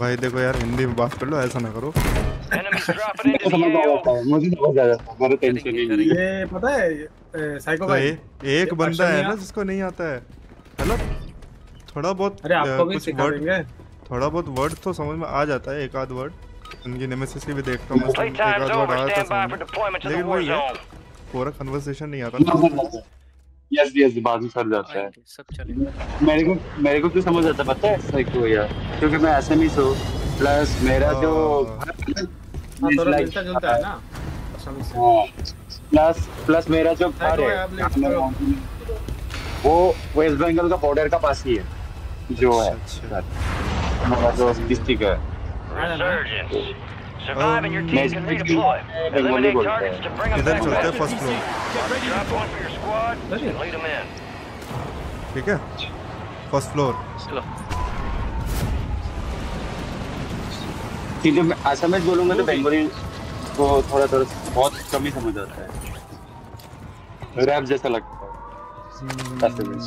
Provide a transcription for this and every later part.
भाई देखो यार हिंदी में बात कर लो ऐसा ना करो। ये पता है साइको तो भाई एक बंदा है ना जिसको नहीं आता है। हेलो थोड़ा बहुत अरे आपको भी सिखा देंगे थोड़ा बहुत वर्ड तो समझ में आ जाता है एक आध वर्ड उनकी नेमेसिस भी देखता हूँ एक आध वर्ड the लेकिन वही है पूरा कन्वर्सेशन नहीं आता यस यस में सर जाता है। सब चलेंगे। मेरे को मेरे को क्यों समझ आता पता है? साइको यार क्योंकि मैं एसएमएस हूँ। प्लस मेरा जो हाँ। जुलता है ना? प्लस प्लस मेरा जो घर है है। वो वेस्ट बंगाल का बॉर्डर का पास ही है जो है। अच्छा हमारा जो डिस्ट्रिक्ट है. Survive and your मैं team can इसमें redeploy. बंगाली Eliminate बोलता targets है to bring them इधर back चलते हैं fast. First floor Drop one for your squad Ready? and lead them in. ठीक है फर्स्ट फ्लोर चलो सीधे मैं असमित बोलूंगा तो बंगाली को थोड़ा थोड़ा बहुत कम ही समझ आता है रैप जैसा लगता है असमित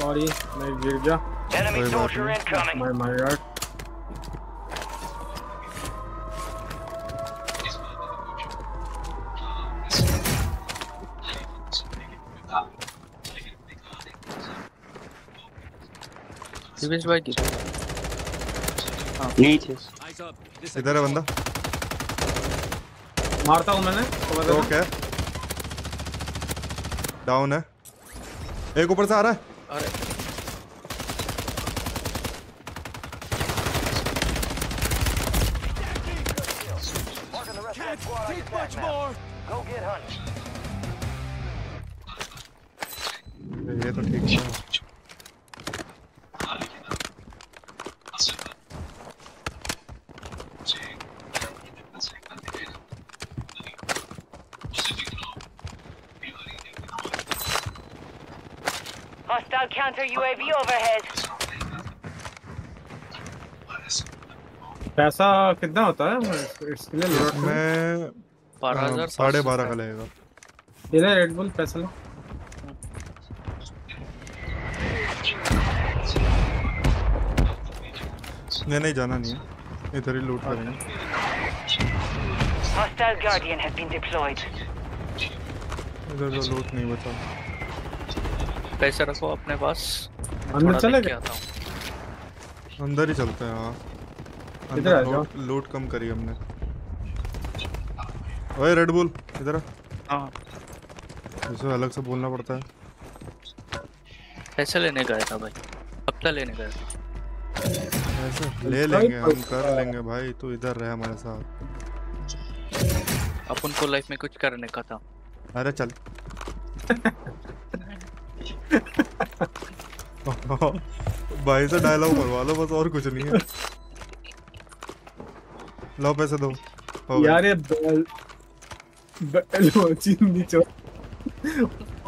सॉरी मैं गिर गया Enemy Sorry about दिवेश भाई की नीचे इधर है बंदा मारता हूँ मैंने तो तो। क्या डाउन है एक ऊपर से आ रहा है अरे. Go get hunting. ये तो ठीक है counter UAV overhead. पैसा कितना होता है? इसके लिए ले रहा मैं बारह हज़ार साढ़े बारह का लगेगा। ये ले रेड बुल पैसा लो। नहीं नहीं जाना नहीं है। इधर ही लूट करेंगे। Hostile Guardian has been deployed. इधर तो लूट नहीं बचा। पैसे रखो अपने पास। अंदर चले गए? अंदर ही चलते हैं हाँ। इधर आ जाओ। लूट, कम करी हमने। ओए रेड बुल इधर आ। हाँ। इसे अलग से बोलना पड़ता है। पैसे लेने गया था भाई। हफ़्ता लेने गया ऐसे ले लेंगे हम कर लेंगे भाई तू इधर रह हमारे साथ। अपन को लाइफ में कुछ करने का था। अरे चल। भाई से डायलॉग मरवा लो बस और कुछ नहीं है। लो पैसे दो यार ये बैल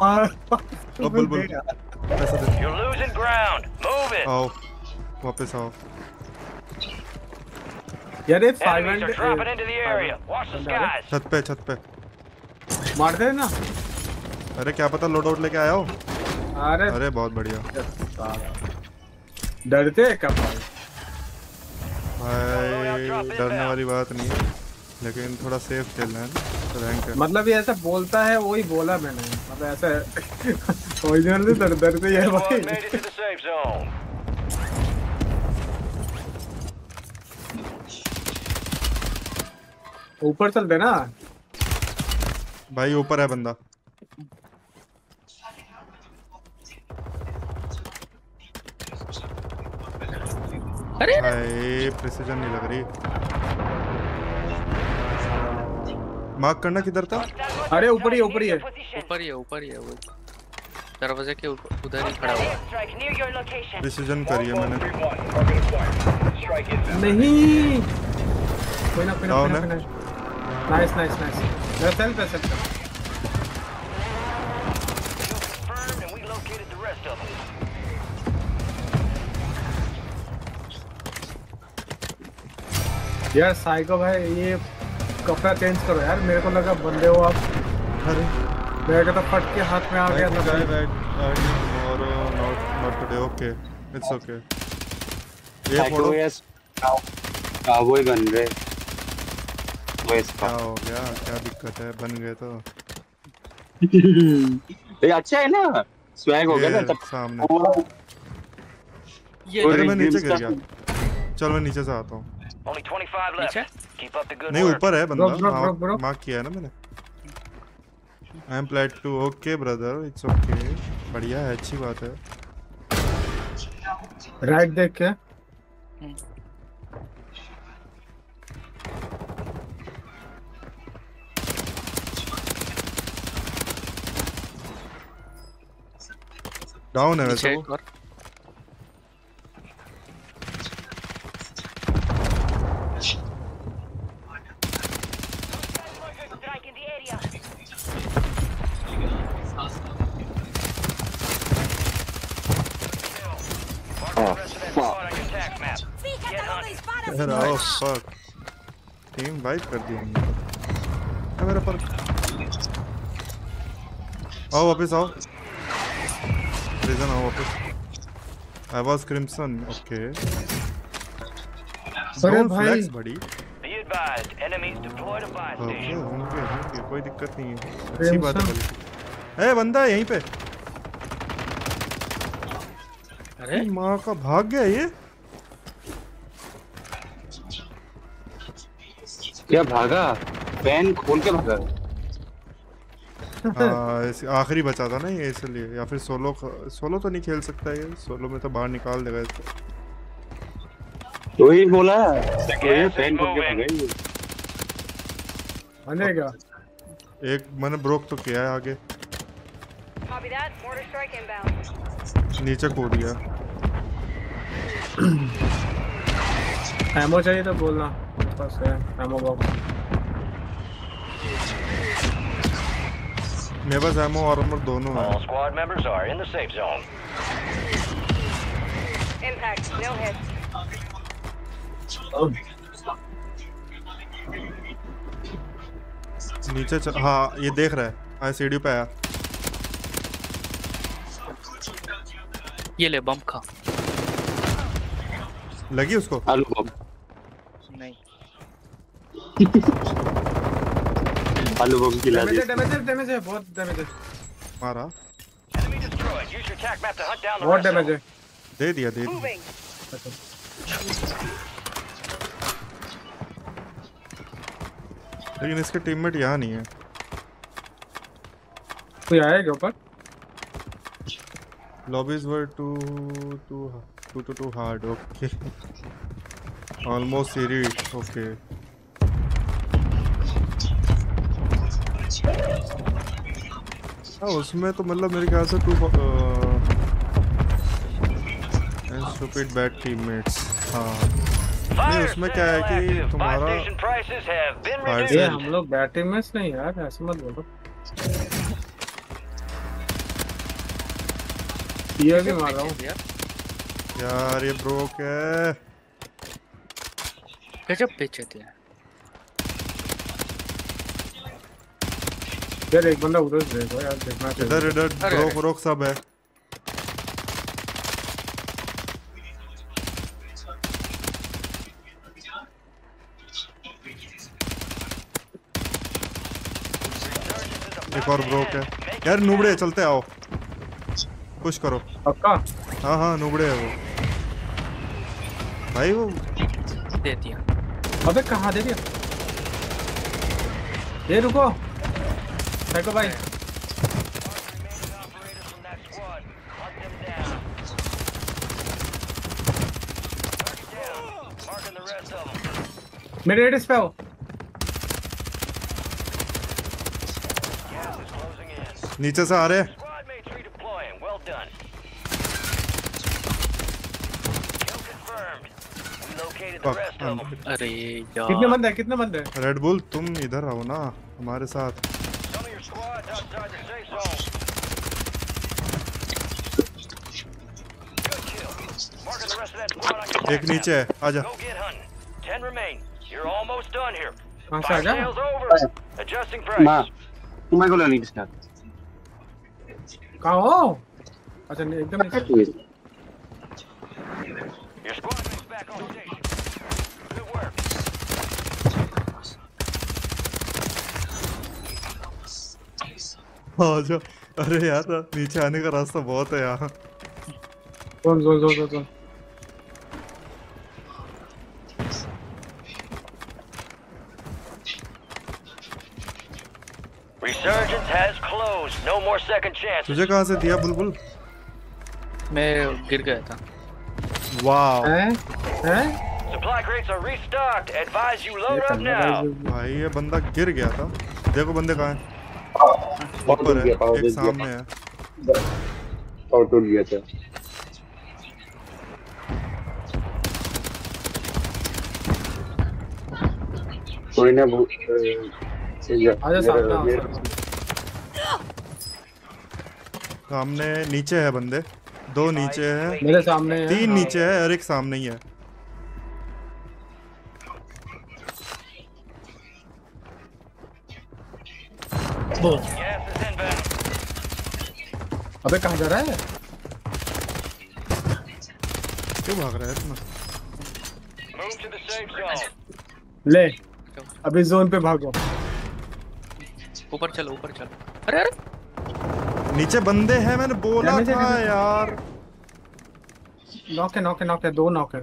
मार पैसे दे। You're losing ground. Move it. आओ वापस आओ। यार ये Enemies are dropping 500 into the area. Watch the skies. छत पे छत पे। मारते हैं ना। अरे क्या पता लोड आउट लेके आया हो? अरे। अरे बहुत बढ़िया। डरते हैं कब भाई? डरने वाली बात नहीं है लेकिन थोड़ा सेफ़ खेलना है रैंक मतलब ये ऐसा बोलता है वही बोला मैंने। मतलब ऐसा ओरिजिनल डर डरते ही है भाई. ऊपर चलते ना भाई ऊपर है बंदा। अरे! प्रिसीजन नहीं लग रही। मार्क करना किधर था? अरे ऊपर ही ऊपर ही है। ऊपर ही है ऊपर ही है वो। दरवाजे के उधर ही खड़ा हुआ. प्रिसीजन करी है मैंने। नहीं! कोई ना है? कोई ना नाइस नाइस नाइस सेल्फ है self Confirmed, and we located the rest of them. यार साइको भाई ये कपड़ा चेंज करो यार। मेरे को लगा बंदे हो आप। अरे मेरे तो फट के हाथ में आ गया guy, that tomorrow, not not today. Okay, it's okay. ये फोड़ो यस काउबॉय बन गए। वो इसका क्या हो गया? क्या दिक्कत है? बन गए तो। ये अच्छा है ना? स्वैग हो गया ना तब सामने। ये अरे मैं नीचे गिर गया। चल मैं नीचे से आता हूँ। Only 25 left. नीचे? Keep up the good नहीं ऊपर है बंदा. मार्क किया है ना मैंने? I am plate two okay brother it's okay बढ़िया है अच्छी बात है। राइट देख के। अरे आओ फक टीम वाइप कर दी हमने। है मेरा पर आओ वापस आओ। प्रिजन आओ वापस आई वाज क्रिम्सन ओके अरे भाई। बड़ी ओके होंगे होंगे कोई दिक्कत नहीं है। अच्छी बात है ए बंदा यहीं पे। अरे। माँ का भाग गया ये। क्या भागा? पैन खोल के भागा? आखिरी बचा था ना ये इसलिए। या फिर सोलो सोलो तो नहीं खेल सकता ये। सोलो में तो बाहर निकाल देगा इसको। तो ही बोला पैन। बने क्या एक मैंने ब्रोक तो किया है आगे. नीचे कूद गया। एमो चाहिए तो बोलना। मेरे पास है एमो बॉक्स मेरे पास एमो और आर्मर दोनों है squad members are in the safe zone. Impact. No hits. नीचे च... हाँ ये देख रहा है आया सीढ़ी पे आया ये ले बम खा लगी उसको आलू बम नहीं आलू बम की डैमेज डैमेज है डैमेज है बहुत डैमेज है। मारा। Enemy destroyed. Use your attack map to hunt down the बहुत डैमेज है। दे दिया दे दिया। लेकिन इसके टीममेट यहाँ नहीं है। कोई आएगा ऊपर? Lobbies were two two two two too hard okay almost Siri okay हाँ उसमें तो मतलब मेरे ख्याल से टू स्टूपिड बैड टीममेट्स हाँ। Fire उसमें क्या है कि तुम्हारा-. ये हम लोग बैटिंग मैच नहीं यार ऐसे मत बोलो। ये भी मार रहा हूँ। यार यार ये ब्रोक है। गजब बेचे थे यार एक बंदा उधर देखो यार देखना चाहिए इधर इधर ब्रोक अरे। सब है एक और ब्रोक है यार नुबड़े चलते आओ पुश करो पक्का हाँ हाँ नुबड़े है वो भाई वो दे दिया अबे कहाँ दे दिया ये रुको Psycho bhai. Mid rate is fell. नीचे से आ रहे कितने बंदे कितने बंदे रेडबुल तुम इधर आओ ना हमारे साथ एक नीचे आजा। को लेनी अच्छा एकदम हाँ, आजा। अरे यार नीचे आने का रास्ता बहुत है यहाँ। तुझे कहाँ से दिया बुलबुल? मैं गिर गया था। वाह हैं? हैं? Supply crates are restocked. Advise you ये load up भाई भाई ये बंदा गिर गया था। देखो बंदे कहाँ हैं। ऊपर है एक सामने है। पावर टूट गया था। कोई ना वो। आजा सामने सामने। आओ। सामने नीचे है बंदे। दो नीचे है। मेरे सामने है। तीन हाँ। नीचे है और एक सामने ही है। अबे कहाँ जा रहा है? क्यों भाग रहा है इतना. ले अभी जोन पे भागो। ऊपर चलो ऊपर चलो। अरे अरे। नीचे बंदे हैं मैंने बोला था यार। नॉक है नॉक है नॉक है दो नॉक है।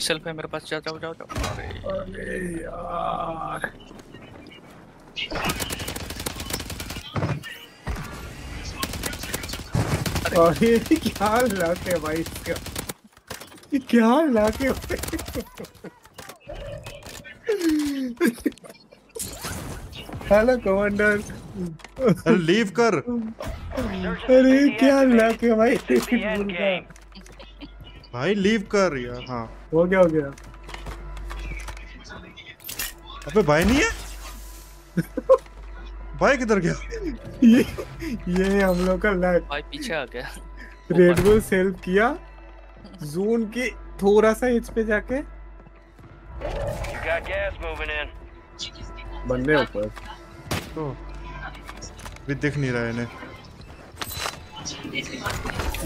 सेल्फ है मेरे पास जाओ जाओ जाओ जाओ। अरे अरे यार। अरे। क्या लक है भाई इसका? क्या लक है? हेलो कमांडर लीव कर. अरे क्या लक है भाई. भाई लीव कर यार हाँ। हो गया हो गया। अबे भाई नहीं है? भाई किधर गया? ये ये हम लोग का लक भाई पीछे आ गया। रेड बुल सेल किया। जोन के थोड़ा सा एज पे जाके. बंदे ऊपर। तो भी दिख नहीं रहा है इन्हें।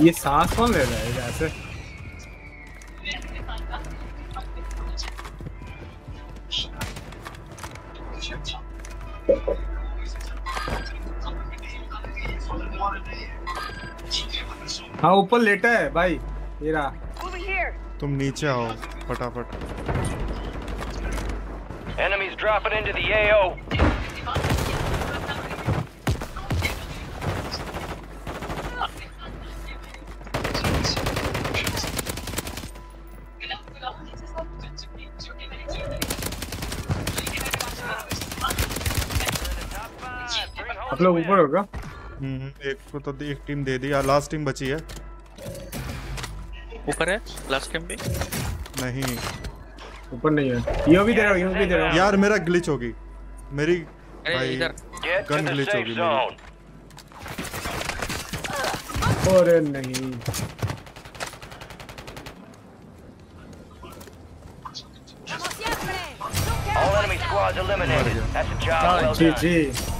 ये सांस कौन ले रहा है जैसे हाँ ऊपर लेटा है भाई ये रहा। तुम नीचे आओ फटाफट। Enemies dropping into the AO. आप लोग. ऊपर होगा। हम्म, एक को तो एक टीम दे दी लास्ट टीम बची है। ऊपर है? लास्ट टाइम भी? नहीं। ऊपर नहीं है। यो भी दे रहा हूँ यो भी दे रहा हूँ। यार मेरा ग्लिच होगी। मेरी भाई glitch safe होगी मेरी। अरे नहीं। All enemy squads eliminated. That's a job well done. Ji.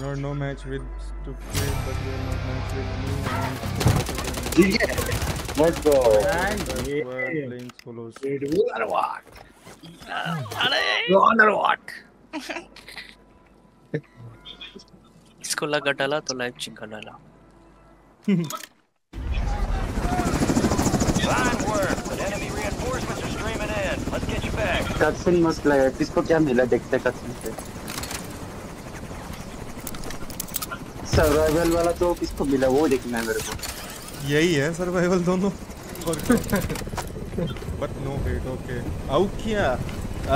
You are no match with to play, but you are not match with me. ठीक है लेट्स गो and ये playing solos. व्हाट अरे और what इसको लगा डाला तो live चिंगा डाला Fine work, but enemy reinforcements are streaming in. Let's get you back. Cutscene मस्त लगा किसको क्या मिला देखते कटसिन से सर्वाइवल वाला तो किसको मिला वो देखना है मेरे को। यही है सर्वाइवल दोनों। और बट नो हेट ओके आउ किया।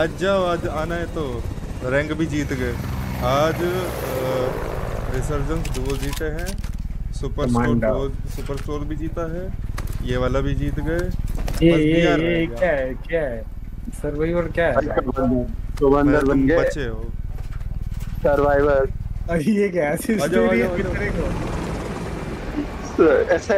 आज जाओ आज आना है तो। रैंक भी जीत गए। आज रिसर्जेंस दो जीते हैं। Super store. दो सुपर स्टोर भी जीता है। ये वाला भी जीत गए। ये ये ये क्या है क्या है? सर्वाइवर क्या है? तो बंदर बन गए बचे हो। सर्वाइवर ये क्या ऐसी को? ऐसे